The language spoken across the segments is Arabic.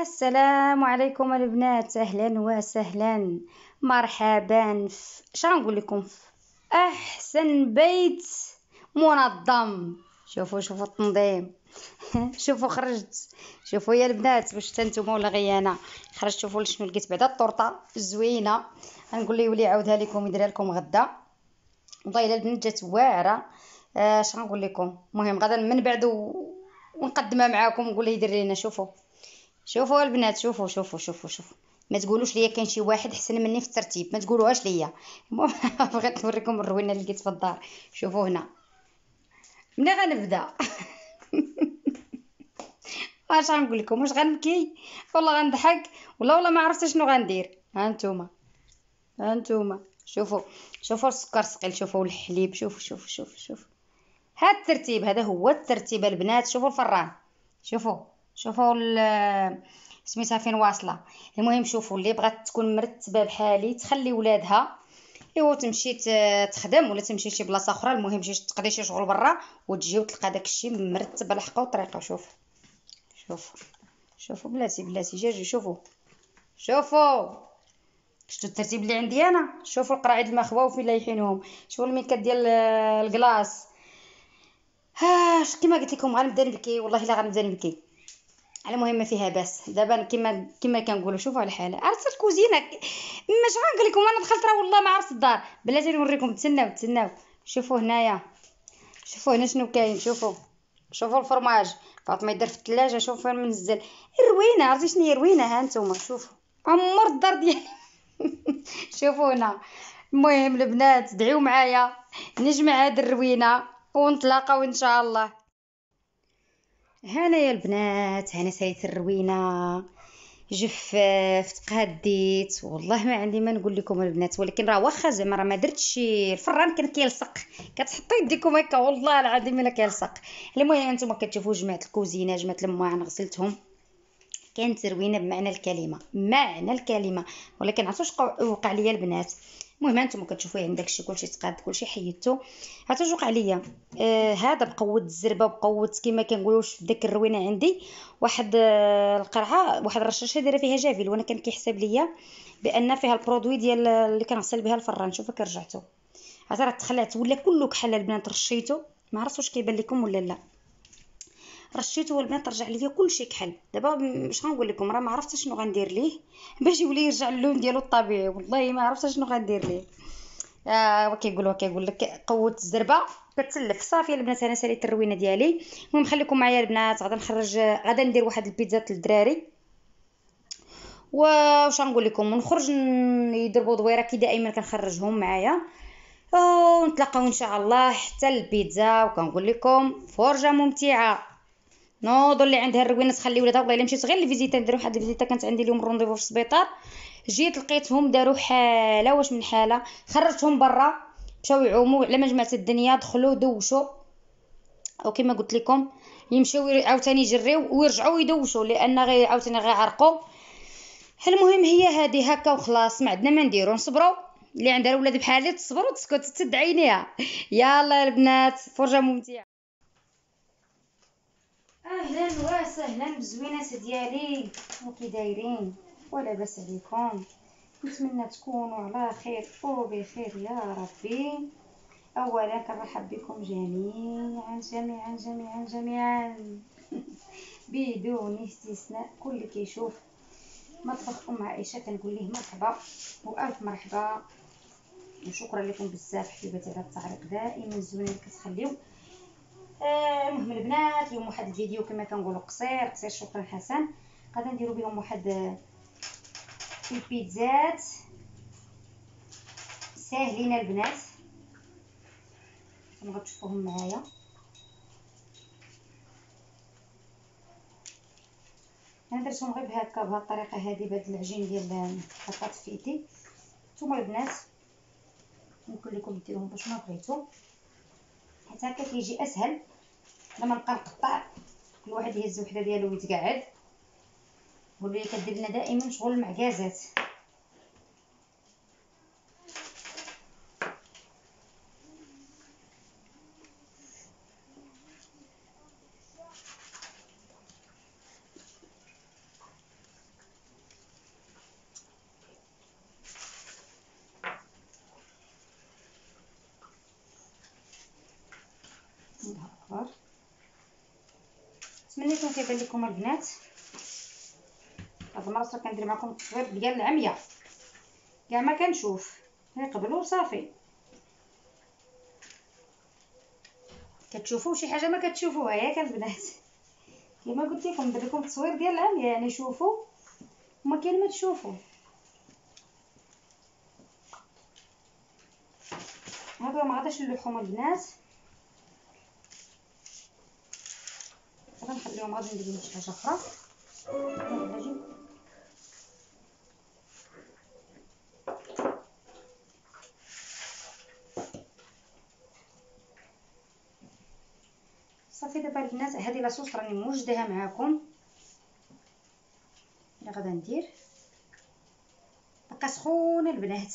السلام عليكم البنات. أهلا وسهلا. مرحبا. اش غنقول لكم؟ أحسن بيت منظم. شوفوا شوفوا التنظيم. شوفوا خرجت. شوفوا يا البنات واش نتوما ولا غير أنا خرجت شوفوا شنو لقيت. بعدا الطورطه زوينة. غنقول ليه يولي يعاودها لكم يديرها لكم غدا. والله البنات جات واعرة. اش غنقول لكم؟ المهم غدا من بعد ونقدمها معاكم نقول ليه يدير لينا شوفوا. شوفوا البنات شوفوا شوفوا شوفوا شوفوا. ما تقولوش ليا كاين شي واحد أحسن مني في الترتيب ما تقولوهاش ليا. بغيت نوريكم الروينة اللي لقيت في الدار. شوفوا هنا. مني غنبدا؟ اش غنقول لكم؟ واش غنبكي؟ ولا غنضحك. ولا ولا ما عرفت شنو غندير. ها انتوما ها انتوما شوفوا شوفوا السكر ثقيل شوفوا الحليب شوفوا شوفوا شوفوا شوفوا. هاد الترتيب هذا هو الترتيب البنات. شوفوا الفران. شوفوا. شوفوا سميتها فين واصلة. المهم شوفوا اللي بغات تكون مرتبة بحالي تخلي ولادها. إيوا تمشي تخدم ولا تمشي شي بلاصة أخرى. المهم تجي تقضي شي شغل برا وتجي وتلقى داكشي مرتب على حقه وطريقة. شوف. شوف. شوفوا بلاتي بلاتي. جاجي شوفوا. شوفوا. شفتوا الترتيب اللي عندي أنا؟ شوفوا القراعيد المخبى وفين لايحينهم شوفوا الميكات ديال ال glace ها كيما قلت لكم غنبدا نبكي. والله إلا غنبدا نبكي. المهم فيها باس دابا كما كما كنقولوا شوفوا على الحالة. عرفت الكوزينة؟ مش غنقول لكم أنا دخلت راه والله ما عرفت الدار. بلاتي نوريكم تسناو تسناو. شوفوا هنايا. شوفوا هنا شنو كاين. شوفوا. شوفوا الفرماج. فاطمة يدير في الثلاجه شوفوا فين منزل. الروينة عرفتي شنو هي الروينة؟ ها نتوما شوفوا. عمر الدار ديالي. شوفوا هنا. المهم البنات دعيو معايا. نجمع هاد الروينة ونتلاقاو إن شاء الله. هنا يا البنات هنا سايت الروينة. جفاف تقاديت. والله ما عندي ما نقول لكم البنات ولكن راه واخا زعما راه ما درتش الفران كان كيلصق. كتحطوا يديكم هكا والله العظيم الا كيلصق. المهم أنتم كتشوفوا جمعت الكوزينة جمعت المواعن غسلتهم. كانت روينه بمعنى الكلمة معنى الكلمة. ولكن عرفتوا واش وقع ليا البنات؟ المهم أنتم كتشوفوا يعني داكشي كلشي تقاد كلشي حيدتو. عرفتوا وقع ليا آه هذا بقوة الزربة بقوه كما كنقولوا في داك الروينة عندي. واحد آه القرعة واحد الرشاشة دايرة فيها جافيل وأنا كان كيحسب ليا بأن فيها ال produit ديال اللي كنغسل بها الفران. شوفوا كرجعتو عرفتوا راه تخلعت ولا كله كحل البنات رشيتو. ما عرفتش واش كيبان لكم ولا لا. رشيته والبنات رجع ليا كلشي كحل. دابا باش غنقول لكم راه ما عرفتش شنو غندير ليه. باش يولي يرجع اللون ديالو الطبيعي. والله ما عرفتش شنو غندير ليه. آه وكيقول وكيقول لك قوه الزربة. كتلف صافي البنات أنا ساليت الروينة ديالي. المهم خليكم معايا البنات. غادا نخرج غادا ندير واحد البيتزا للدراري. واش غنقول لكم؟ نخرج يضربوا دويرة كي دائما كنخرجهم معايا. ونتلاقاو إن شاء الله حتى البيتزا وكنقول لكم فرجة ممتعة. نوض اللي عندها الروينه تخلي ولادها والله إلا مشيت غير لفيزيتا ندير واحد الفيزيتا كانت عندي اليوم rendez-vous في السبيطار. جيت لقيتهم داروا حالة واش من حالة؟ خرجتهم برا مشاو يعوموا على ما جمعت الدنيا دخلوا دوشوا. وكما قلت لكم. يمشيو عاوتاني يجريو ويرجعوا يدوشوا لأن غير عاوتاني غيعرقوا. المهم هي هذه هكا وخلاص ما عندنا ما نديرو نصبروا اللي عندها الولاد بحالي تصبروا تسكت تدعينيها يلا البنات فرجة ممتعة. أهلا وسهلا بزوينات ديالي وكي دايرين؟ ولا باس عليكم. نتمنى تكونوا على خير وبخير يا ربي. اولا كنرحب بكم جميعا جميعا جميعا جميعا. بدون استثناء كل كيشوف مطبخ ام عائشة كنقول ليه مرحبا وألف مرحبا. وشكرا لكم بزاف حبيباتي على التعليق دائما الزوين اللي كتخليو. المهم البنات اليوم واحد الفيديو كما كنقولوا قصير قصير شكرا حسن. غادي نديرو بهم واحد البيتزات. ساهلين البنات. كما غتشوفوهم معايا. أنا درتهم غير بهكا بهاد الطريقة هذه بهاد العجين ديال البطاط في ايدي نتوما البنات ممكن لكم ديروهم باش ما بغيتو. حتى هكا كيجي اسهل لما نبقى نقطع. كل واحد يهز وحدة ديالو ويتقعد. واللي كدير لنا دائما شغل المعكازات يكون كيبان لكم البنات. هاد صافي كندير معكم التصوير ديال العمية. كاع ما كنشوف. غير قبلو صافي كتشوفوا شي حاجة ما كتشوفوها. ياك البنات. كما قلت لكم ندير لكم التصوير ديال العمية. يعني شوفوا. وما كاين ما تشوفوا. هادو ما غاداش نلوحهم البنات. غنخليهم غادي ندير شي حاجة أخرى. صافي دابا البنات هذه لاصوص راني موجداها معاكم. اللي غادا ندير. بقى سخونة البنات.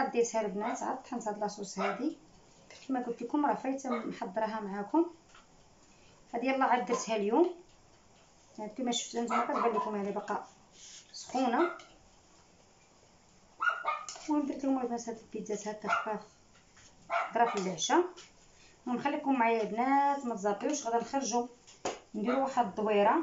عاد ديتها البنات عاد طحنت هاد لاصوص هادي. كما قلت لكم راه فايتة محضراها معاكم. هذه يلا عاد درتها اليوم. يعني كما شفتوا نتوما كتبان لكم يعني باقا سخونة. المهم درت لكم البنات هاد البيتزات هكا خفاف. درا في العشاء المهم خليكم معايا البنات ما تزابيوش غادا نخرجوا نديروا واحد الدويرة.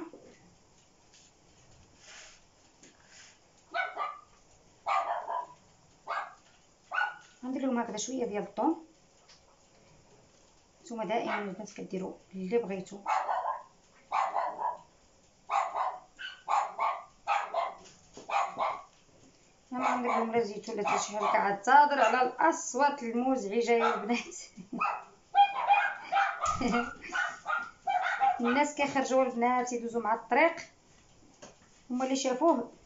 غندير لهم هكذا شوية ديال الطون نتوما دائما البنات كديروا اللي بغيتو. غندير لهم لا شي حاجة كتهضر على الأصوات المزعجة يا البنات. الناس كيخرجوا البنات يدوزوا مع الطريق. هما اللي شافوه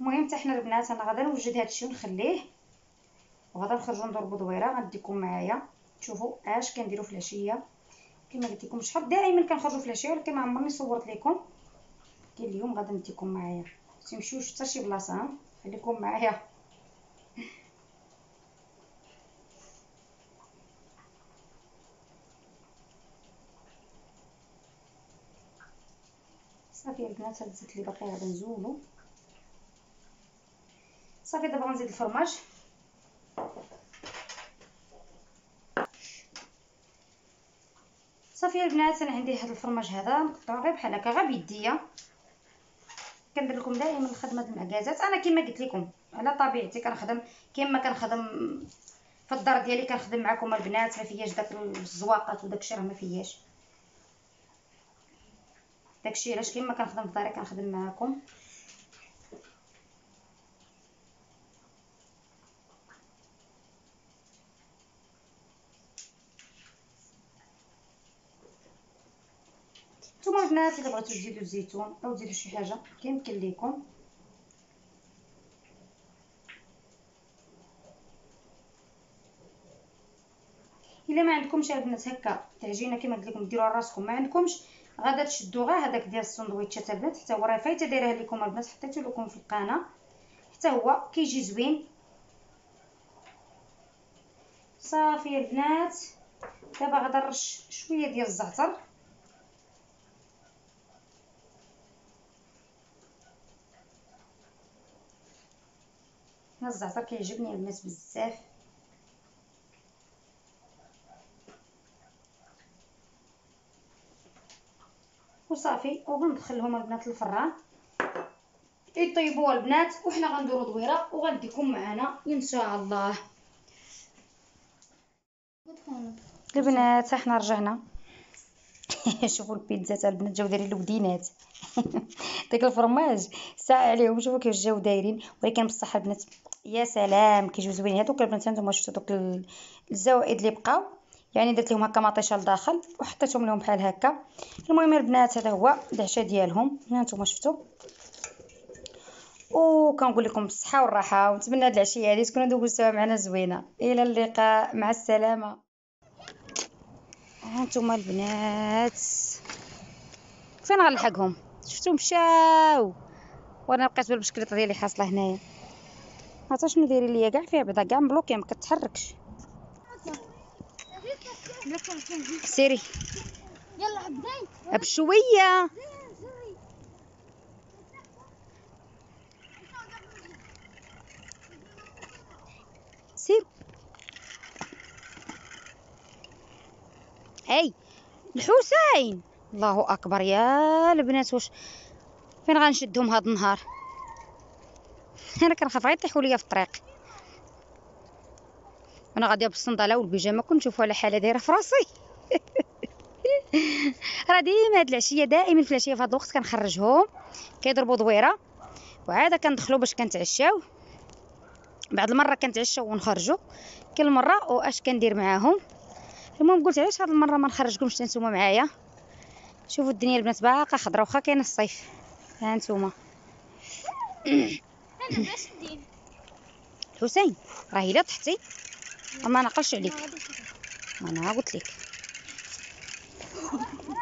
المهم حتى حنا البنات أنا غادا نوجد هادشي ونخليه. وغادا نخرجوا نضربوا دويره غنديكم معايا. تشوفوا اش كنديروا في العشية. كما قلت لكم شحال دائما كنخرجوا في العشية ولكن ما عمرني صورت لكم. كاين اليوم غادا نديكم معايا. تمشيوش حتى شي بلاصة خليكم معايا. صافي البنات هاد الزيت اللي باقي غادا نزولو. صافي دابا غنزيد الفرماج. صافي البنات أنا عندي هذا الفرماج هذا نقطعو غير بحال هكا غير بيديا. كندير لكم دائما خدمه المعكازات أنا كما قلت لكم على طبيعتي كنخدم كما كنخدم في الدار ديالي كنخدم معكم البنات ما فياش داك الزواقات وداكشي راه ما فياش داكشي علاش كما كنخدم في داري كنخدم معكم. البنات الا بغيتو تزيدو الزيتون أو تزيدو شي حاجة كيمكن ليكم. إلا ما عندكمش البنات هكا تعجينه كما قلت لكم ديروها راسكم ما عندكمش غادا تشدو غير هذاك ديال السندويتشات البنات حتى هو راه فايتة دايره لكم البنات حطيتو لكم في القناة. حتى هو كيجي زوين. صافي البنات دابا غادا نرش شوية ديال الزعتر. هنا الزعتر كيعجبني البنات بزاف. وصافي وغندخلهم البنات الفران يطيبوا البنات وحنا غنديروا دويرة وغنديكم معنا إن شاء الله. البنات حنا رجعنا. شوفوا البيتزا تاع البنات جاو دايرين الودينات. داك الفرماج ساعة عليهم شوفوا كيف جاو دايرين. ولكن بصح البنات يا سلام كيجيو زوينين هذوك البنات نتوما شفتوا دوك الزوائد اللي بقاو؟ يعني درت لهم هكا مطيشه لداخل وحطيتهم لهم بحال هكا. المهم البنات هذا هو العشاء ديالهم. ها نتوما شفتوا وكنقول لكم بالصحة والراحة ونتمنى هاد العشية هذه تكونوا دوزتوها معنا زوينة. إلى اللقاء مع السلامة. هانتوما البنات. فين غنلحقهم؟ شفتو مشاو. وأنا بقيت بالبشكليطه ديالي حاصلة هنايا. عرفت شنو دايرين ليا كاع فيها بعدا كاع مبلوكيه ما كتحركش. سيري. يلا بداي بشويه سير. هاي الحسين. الله أكبر يا البنات واش فين غنشدهم هاد النهار؟ أنا كنخاف غير يطيحوا ليا في الطريق. أنا غاديه بالصنداله والبيجامة كنت نشوفوا على حالة دايرة في راسي. راه ديما هاد العشية دائما في العشية في هاد الوقت كنخرجهم كيضربوا دويرة. وعادة كندخلوا باش كنتعشاو. بعد المرة كنتعشاو ونخرجوا كل مرة وأش كندير معاهم. المهم قلت علاش هاد المرة ما نخرجكمش؟ نتوما معايا. شوفوا الدنيا البنات باقا خضرا واخا كاين الصيف. ها نتوما أنا باش ندير حسين راه الا طحتي ما نعقلش عليك. ما أنا قلت لك.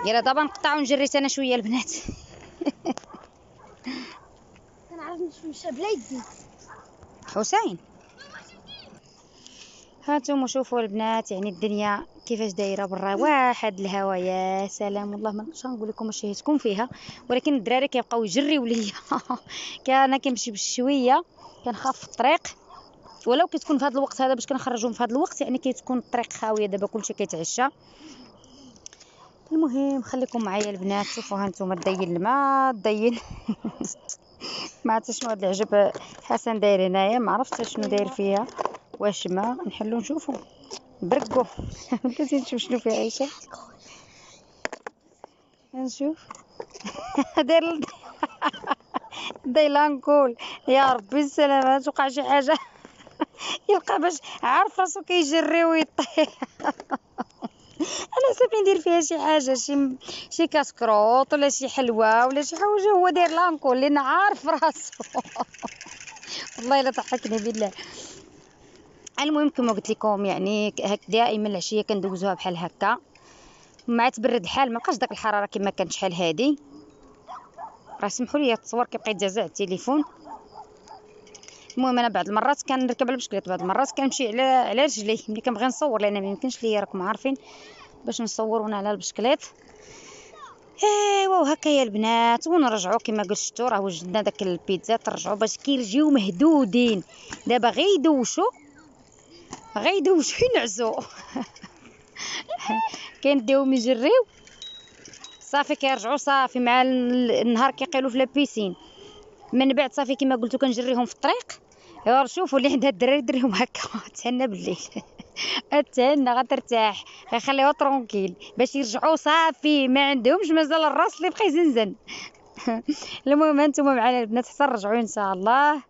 يلا دابا نقطع ونجري أنا شوية البنات. كنعرف نمشي بلا يدي حسين. هانتوما شوفوا البنات يعني الدنيا كيفاش دايرة. برا واحد الهوا يا سلام. والله ما نقدرش نقول لكم تكون فيها. ولكن الدراري كيبقاو يجريو ليا. أنا كنمشي بشوية. كنخاف في الطريق. ولو كتكون في هذا الوقت هذا باش كنخرجهم في هذا الوقت يعني كتكون الطريق خاوية. دابا كلشي كيتعشى. المهم خليكم معايا البنات. شوفوا هانتوما الدين الماء. الدين. ما عرفت شنو هاد العجب حسن داير هنايا. ما عرفتش شنو داير فيها واش ما نحلو نشوفو. بركو. بلاتي نشوف شنو فيها عيشة. نشوف داير دايلانكول يا ربي السلامة توقع شي حاجة؟ يلقى باش عارف راسو كيجري ويطيح. أنا حسب ندير فيها شي حاجة شي شي كاسكروط ولا شي حلوة ولا شي حاجة هو داير لانكول لأن عارف راسو. والله إلا ضحكني بالله. المهم كما قلت لكم يعني هك دائما العشية كندوزوها بحال هكا. مع تبرد الحال ما بقاش داك الحرارة كما كانت شحال هادي. راه سمحوا لي التصوير كيبقى على التليفون. المهم أنا بعض المرات كنركب على البشكليت بعض المرات كنمشي على على رجلي. ملي كنبغي نصور لأن ما يمكنش ليا راكم عارفين باش نصور وأنا على البشكليت أيوا وهكا يا البنات ونرجعوا كما قلت شفتوا راه وجدنا داك البيتزا ترجعوا باش كيرجيو مهدودين. دابا غيدوشوا غيدوشوا ينعسوا كنديهم يجريو صافي كيرجعوا صافي مع النهار كيقيلوا في la piscine من بعد صافي كما قلتو كنجريهم في الطريق. يا شوفوا اللي عندها الدراري دريهم هكا. تهنى بالليل تهنى غترتاح. غيخليوها ترونكيل. باش يرجعوا صافي. ما عندهمش مازال الراس اللي بقى يزنزن. المهم أنتم معنا البنات حتى نرجعوا إن شاء الله.